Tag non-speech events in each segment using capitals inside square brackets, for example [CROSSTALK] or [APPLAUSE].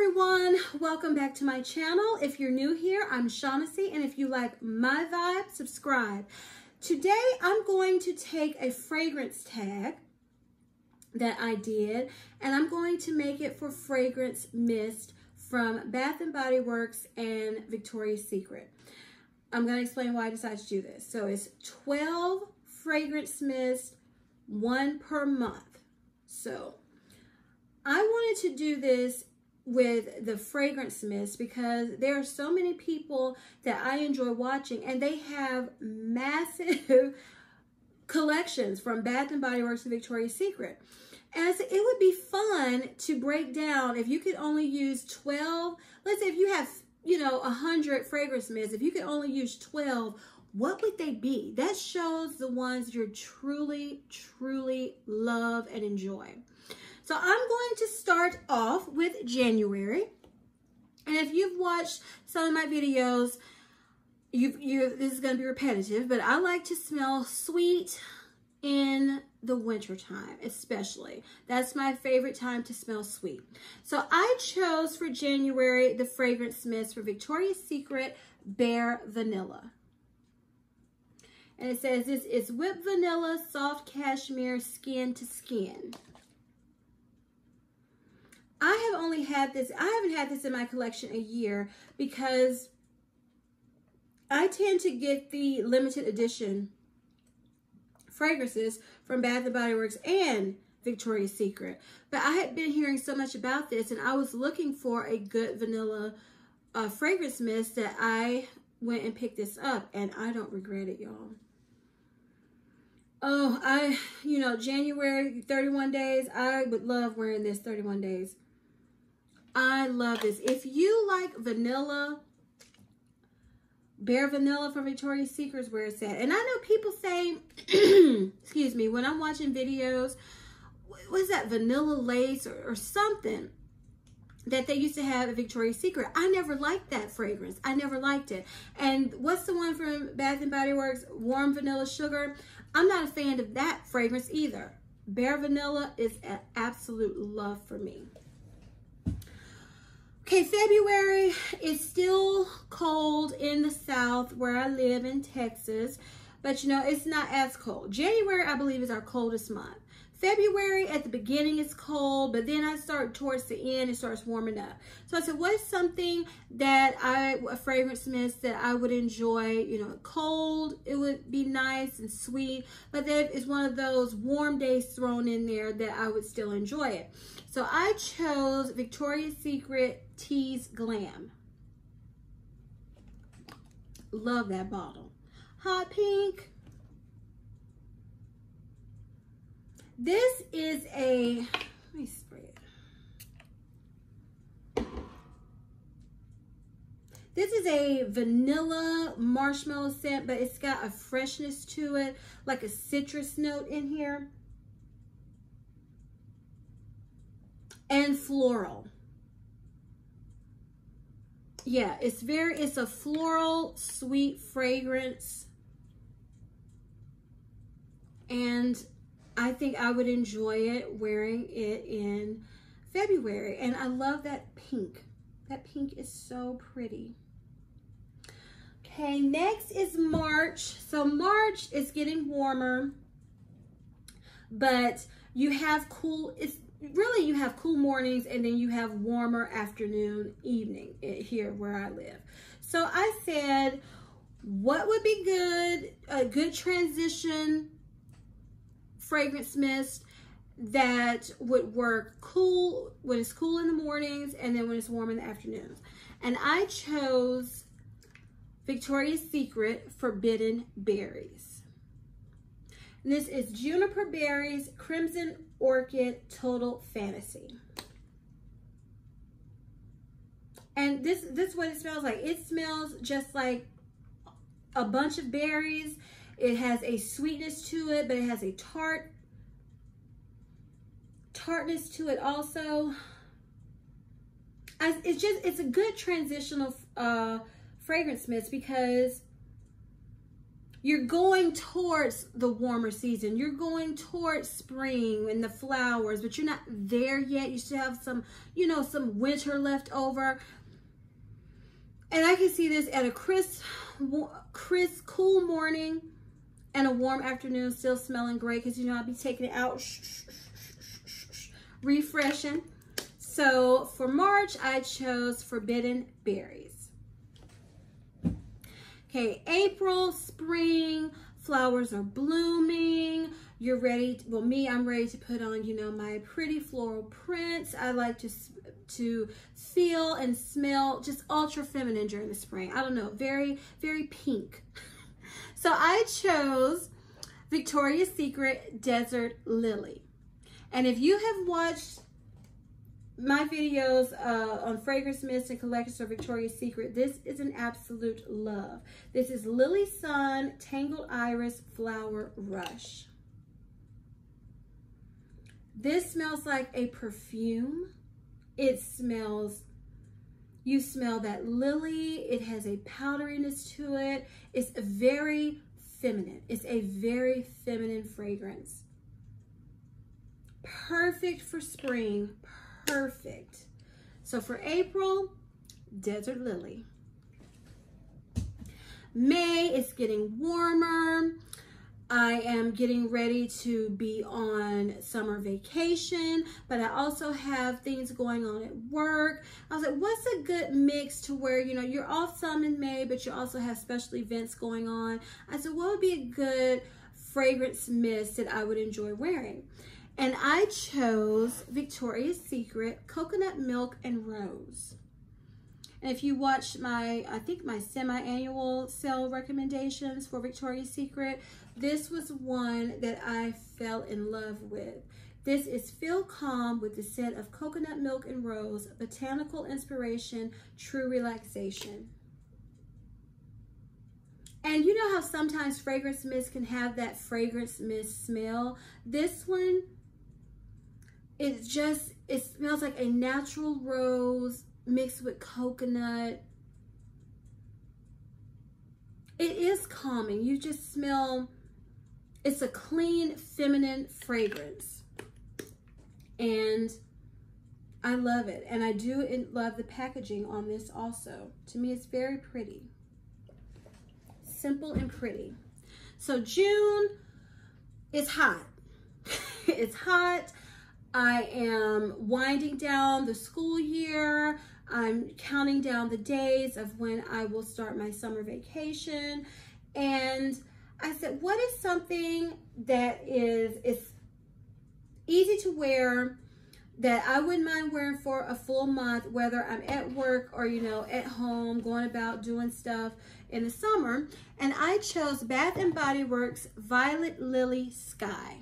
everyone, welcome back to my channel. If you're new here, I'm Shaughnessy, and if you like my vibe, subscribe. Today, I'm going to take a fragrance tag that I did, and I'm going to make it for Fragrance Mist from Bath & Body Works and Victoria's Secret. I'm going to explain why I decided to do this. So it's 12 fragrance mist, one per month. So I wanted to do this with the fragrance mist because there are so many people that I enjoy watching and they have massive [LAUGHS] collections from Bath and Body Works and Victoria's Secret. As it would be fun to break down if you could only use 12, let's say if you have, you know, 100 fragrance mists, if you could only use 12, what would they be? That shows the ones you truly, truly love and enjoy. So I'm going to start off with January. And if you've watched some of my videos, you you this is going to be repetitive, but I like to smell sweet in the wintertime, especially. That's my favorite time to smell sweet. So I chose for January the fragrance mist for Victoria's Secret Bare Vanilla. And it says this is whipped vanilla, soft cashmere, skin to skin. I have only had this, I haven't had this in my collection a year because I tend to get the limited edition fragrances from Bath & Body Works and Victoria's Secret. But I had been hearing so much about this and I was looking for a good vanilla uh, fragrance mist that I went and picked this up and I don't regret it, y'all. Oh, I, you know, January 31 days, I would love wearing this 31 days. I love this. If you like vanilla, bare vanilla from Victoria's Secret is where it's at. And I know people say, [CLEARS THROAT] excuse me, when I'm watching videos, was that vanilla lace or, or something that they used to have at Victoria's Secret. I never liked that fragrance. I never liked it. And what's the one from Bath & Body Works? Warm Vanilla Sugar. I'm not a fan of that fragrance either. Bare Vanilla is an absolute love for me. Okay, February is still cold in the south where I live in Texas, but you know, it's not as cold. January, I believe, is our coldest month. February at the beginning is cold, but then I start towards the end, it starts warming up. So I said, what is something that I, a fragrance mist that I would enjoy, you know, cold, it would be nice and sweet, but then it's one of those warm days thrown in there that I would still enjoy it. So I chose Victoria's Secret Tease Glam. Love that bottle. Hot pink. This is a, let me spray it. This is a vanilla marshmallow scent, but it's got a freshness to it, like a citrus note in here. And floral yeah, it's very, it's a floral, sweet fragrance. And I think I would enjoy it wearing it in February. And I love that pink. That pink is so pretty. Okay, next is March. So March is getting warmer, but you have cool, it's really you have cool mornings and then you have warmer afternoon, evening eh, here where I live. So I said, what would be good, a good transition fragrance mist that would work cool when it's cool in the mornings and then when it's warm in the afternoons. And I chose Victoria's Secret Forbidden Berries. And this is Juniper Berries, Crimson Orchid Total Fantasy. And this, this is what it smells like. It smells just like a bunch of berries. It has a sweetness to it, but it has a tart tartness to it also. it's just, it's a good transitional uh, fragrance mist because you're going towards the warmer season. You're going towards spring and the flowers, but you're not there yet. You still have some, you know, some winter left over. And I can see this at a crisp, crisp, cool morning and a warm afternoon, still smelling great because, you know, I'll be taking it out, refreshing. So for March, I chose Forbidden Berries. Okay, April, spring, flowers are blooming. You're ready, to, well me, I'm ready to put on, you know, my pretty floral prints. I like to, to feel and smell just ultra feminine during the spring. I don't know, very, very pink. [LAUGHS] so I chose Victoria's Secret Desert Lily. And if you have watched my videos uh, on fragrance mist and collections of Victoria's Secret, this is an absolute love. This is Lily Sun Tangled Iris Flower Rush. This smells like a perfume. It smells, you smell that lily. It has a powderiness to it. It's very feminine. It's a very feminine fragrance. Perfect for spring, perfect. So for April, Desert Lily. May, it's getting warmer. I am getting ready to be on summer vacation, but I also have things going on at work. I was like, what's a good mix to where, you know, you're off some in May, but you also have special events going on. I said, what would be a good fragrance mist that I would enjoy wearing? And I chose Victoria's Secret Coconut Milk and Rose. And if you watch my, I think my semi-annual sale recommendations for Victoria's Secret, this was one that I fell in love with. This is Feel Calm with the scent of coconut milk and rose, botanical inspiration, true relaxation. And you know how sometimes fragrance mist can have that fragrance mist smell? This one, it just, it smells like a natural rose mixed with coconut. It is calming. You just smell it's a clean, feminine fragrance. And I love it. And I do love the packaging on this also. To me, it's very pretty. Simple and pretty. So June is hot. [LAUGHS] it's hot. I am winding down the school year. I'm counting down the days of when I will start my summer vacation. And I said, what is something that is, is easy to wear that I wouldn't mind wearing for a full month, whether I'm at work or, you know, at home, going about doing stuff in the summer. And I chose Bath and Body Works Violet Lily Sky.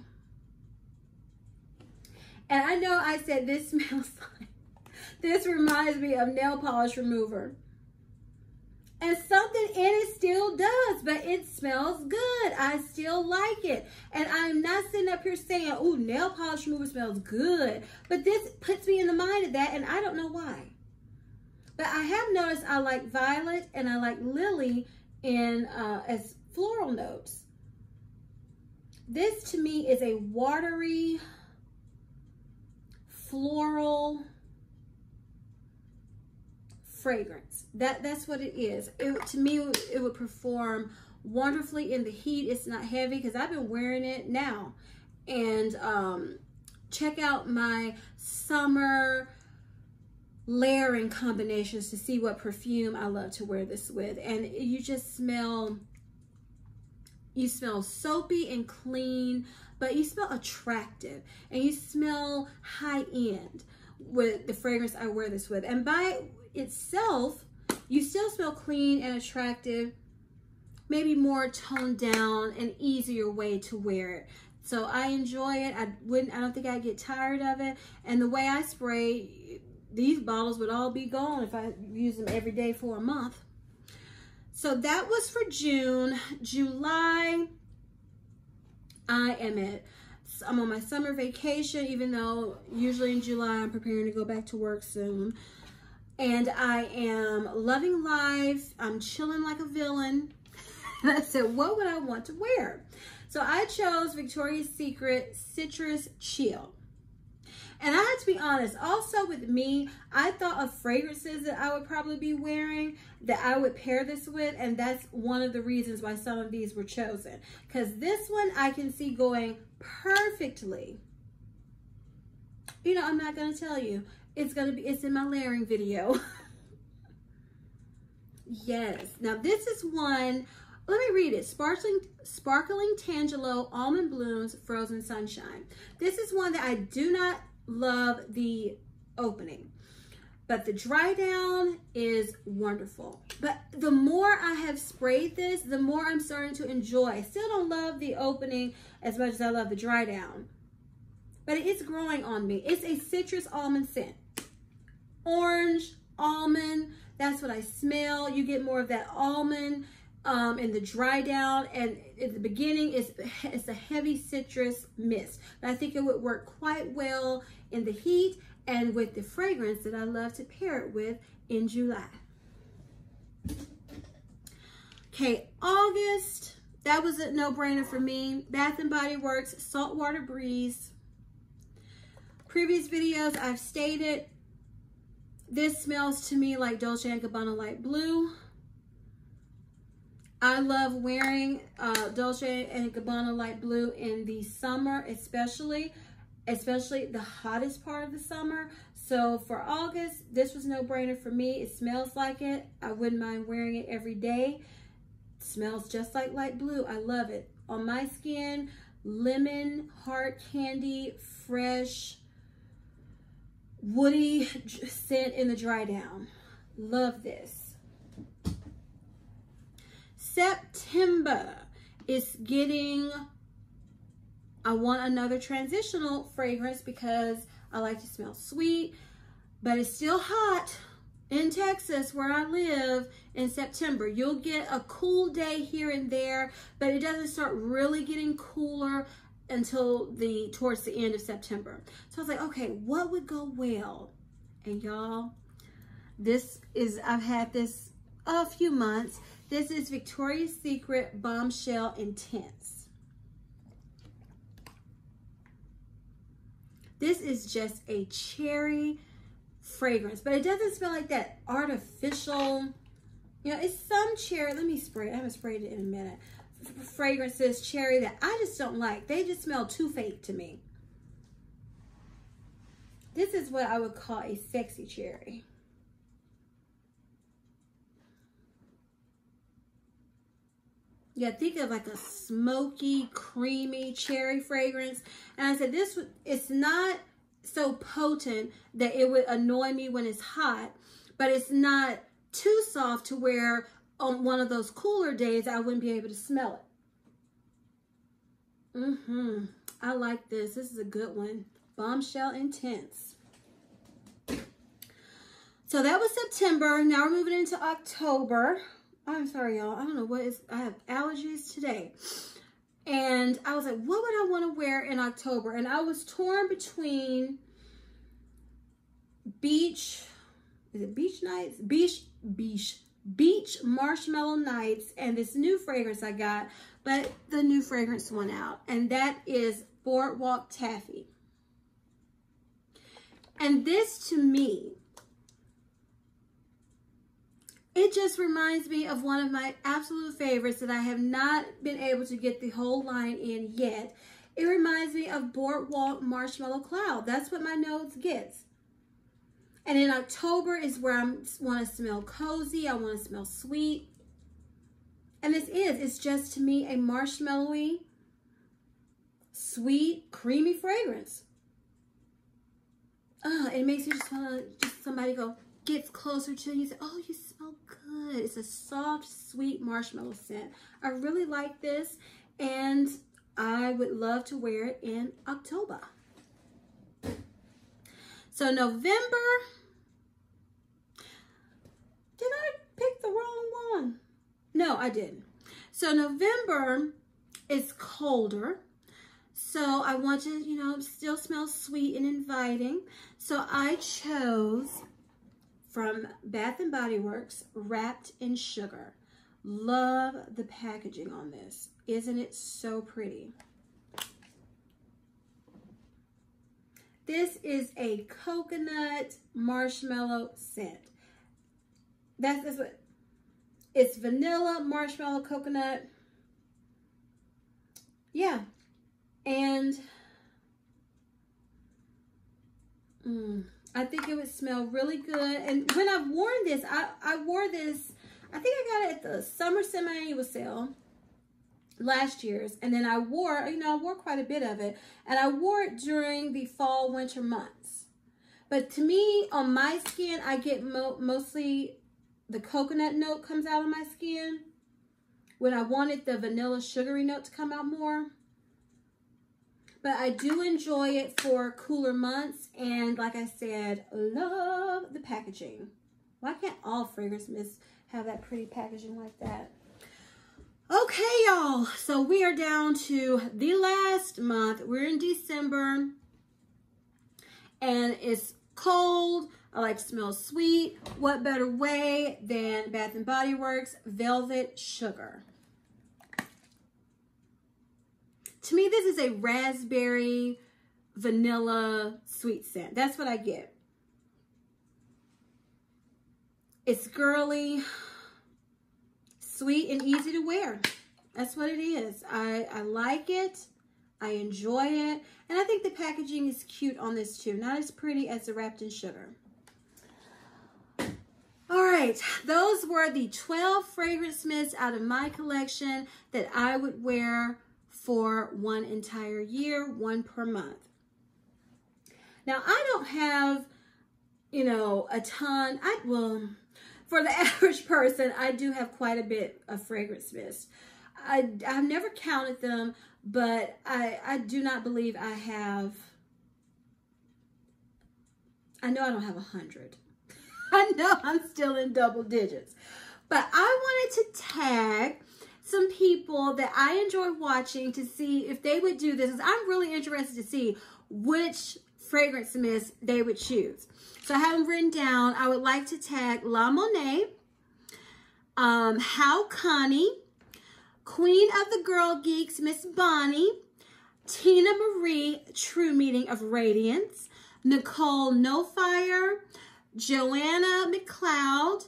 And I know I said this [LAUGHS] smells like, this reminds me of nail polish remover. And something in it still does, but it smells good. I still like it. And I'm not sitting up here saying, oh, nail polish remover smells good. But this puts me in the mind of that, and I don't know why. But I have noticed I like violet and I like lily in uh, as floral notes. This to me is a watery, floral, fragrance. That That's what it is. It, to me, it would perform wonderfully in the heat. It's not heavy because I've been wearing it now. And um, check out my summer layering combinations to see what perfume I love to wear this with. And you just smell, you smell soapy and clean, but you smell attractive and you smell high end with the fragrance I wear this with. And by itself, you still smell clean and attractive, maybe more toned down and easier way to wear it. So I enjoy it. I wouldn't, I don't think I'd get tired of it. And the way I spray, these bottles would all be gone if I use them every day for a month. So that was for June. July, I am at, I'm on my summer vacation, even though usually in July I'm preparing to go back to work soon and I am loving life. I'm chilling like a villain. [LAUGHS] and I said, what would I want to wear? So I chose Victoria's Secret Citrus Chill. And I have to be honest, also with me, I thought of fragrances that I would probably be wearing that I would pair this with. And that's one of the reasons why some of these were chosen. Because this one I can see going perfectly. You know, I'm not going to tell you. It's to be, it's in my layering video. [LAUGHS] yes. Now this is one let me read it. Sparkling, Sparkling Tangelo Almond Blooms Frozen Sunshine. This is one that I do not love the opening. But the dry down is wonderful. But the more I have sprayed this, the more I'm starting to enjoy. I still don't love the opening as much as I love the dry down. But it's growing on me. It's a citrus almond scent. Orange, almond, that's what I smell. You get more of that almond um, in the dry down. And at the beginning, it's, it's a heavy citrus mist. But I think it would work quite well in the heat and with the fragrance that I love to pair it with in July. Okay, August, that was a no-brainer for me. Bath & Body Works Saltwater Breeze. Previous videos, I've stated, this smells to me like Dolce & Gabbana Light Blue. I love wearing uh, Dolce & Gabbana Light Blue in the summer, especially, especially the hottest part of the summer. So for August, this was no brainer for me. It smells like it. I wouldn't mind wearing it every day. It smells just like light blue. I love it. On my skin, lemon, heart candy, fresh, woody scent in the dry down. Love this. September is getting, I want another transitional fragrance because I like to smell sweet, but it's still hot in Texas where I live in September. You'll get a cool day here and there, but it doesn't start really getting cooler until the towards the end of September. So I was like, okay, what would go well? And y'all, this is, I've had this a few months. This is Victoria's Secret Bombshell Intense. This is just a cherry fragrance, but it doesn't smell like that artificial, you know, it's some cherry. Let me spray it. I haven't sprayed it in a minute. Fragrances, cherry that I just don't like. They just smell too fake to me. This is what I would call a sexy cherry. Yeah, think of like a smoky, creamy cherry fragrance. And I said, this, it's not so potent that it would annoy me when it's hot, but it's not too soft to where on one of those cooler days, I wouldn't be able to smell it. Mm-hmm. I like this. This is a good one. Bombshell Intense. So that was September. Now we're moving into October. I'm sorry, y'all. I don't know what is, I have allergies today. And I was like, what would I want to wear in October? And I was torn between beach, is it beach nights? Beach, beach, beach marshmallow nights and this new fragrance I got, but the new fragrance went out. And that is Boardwalk Taffy. And this to me it just reminds me of one of my absolute favorites that I have not been able to get the whole line in yet. It reminds me of Boardwalk Marshmallow Cloud. That's what my nose gets. And in October is where I want to smell cozy. I want to smell sweet. And this is, it's just to me a marshmallowy, sweet, creamy fragrance. Oh, it makes you just want to, just somebody go, gets closer to you. Say, oh, you smell good. It's a soft, sweet marshmallow scent. I really like this, and I would love to wear it in October. So November, did I pick the wrong one? No, I didn't. So November is colder. So I want to, you know, still smell sweet and inviting. So I chose from Bath & Body Works, Wrapped in Sugar. Love the packaging on this. Isn't it so pretty? This is a coconut marshmallow scent. That's, that's what, it's vanilla, marshmallow, coconut. Yeah. And mm, I think it would smell really good. And when I've worn this, I, I wore this, I think I got it at the summer semi-annual sale last year's and then I wore, you know, I wore quite a bit of it and I wore it during the fall winter months. But to me, on my skin, I get mo mostly the coconut note comes out of my skin when I wanted the vanilla sugary note to come out more. But I do enjoy it for cooler months and like I said, love the packaging. Why can't all fragrance mists have that pretty packaging like that? Okay, y'all. So we are down to the last month. We're in December. And it's cold. I like to smell sweet. What better way than Bath & Body Works Velvet Sugar? To me, this is a raspberry vanilla sweet scent. That's what I get. It's girly sweet and easy to wear. That's what it is. I, I like it. I enjoy it. And I think the packaging is cute on this too. Not as pretty as the Wrapped in Sugar. All right, those were the 12 fragrance mists out of my collection that I would wear for one entire year, one per month. Now, I don't have, you know, a ton. I, well, for the [LAUGHS] average person, I do have quite a bit of fragrance mist. I, I've never counted them, but I, I do not believe I have, I know I don't have a hundred. [LAUGHS] I know I'm still in double digits. But I wanted to tag some people that I enjoy watching to see if they would do this. I'm really interested to see which fragrance mist they would choose. So I have them written down. I would like to tag La' Monae, um, How Connie, Queen of the Girl Geeks, Miss Bonnie, Tina Marie, True Meeting of Radiance, Nicole Nofire, Joanna McCloud,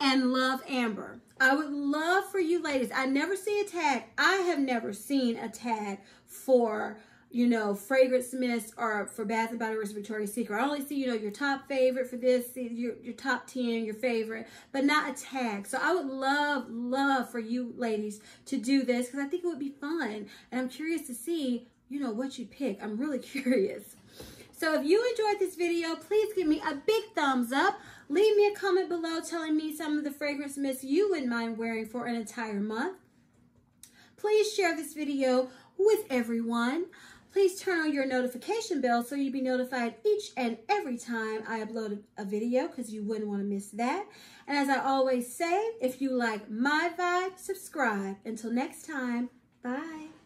and Love Amber. I would love for you ladies, I never see a tag. I have never seen a tag for you know, fragrance mist or for Bath and Body Works Victoria's Secret. I only see, you know, your top favorite for this, your, your top 10, your favorite, but not a tag. So I would love, love for you ladies to do this because I think it would be fun. And I'm curious to see, you know, what you pick. I'm really [LAUGHS] curious. So if you enjoyed this video, please give me a big thumbs up. Leave me a comment below telling me some of the fragrance mists you wouldn't mind wearing for an entire month. Please share this video with everyone. Please turn on your notification bell so you'll be notified each and every time I upload a video because you wouldn't want to miss that. And as I always say, if you like my vibe, subscribe. Until next time, bye.